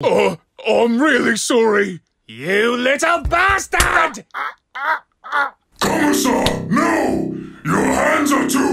Oh, I'm really sorry. You little bastard! Commissar, no! Your hands are too!